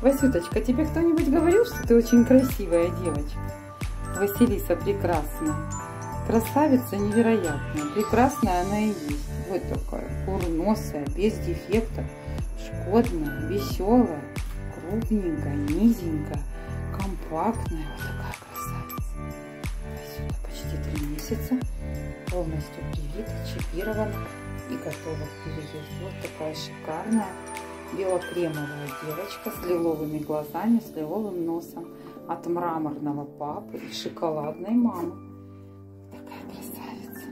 Васюточка, тебе кто-нибудь говорил, что ты очень красивая девочка? Василиса прекрасная. Красавица невероятная. Прекрасная она и есть. Вот такая курносая, без дефектов, шкодная, веселая, крупненькая, низенькая, компактная. Вот такая красавица. Васюта почти три месяца. Полностью привита, чипирована и готова к переезду. Вот такая шикарная белокремовая девочка с лиловыми глазами, с лиловым носом от мраморного папы и шоколадной мамы. Такая красавица.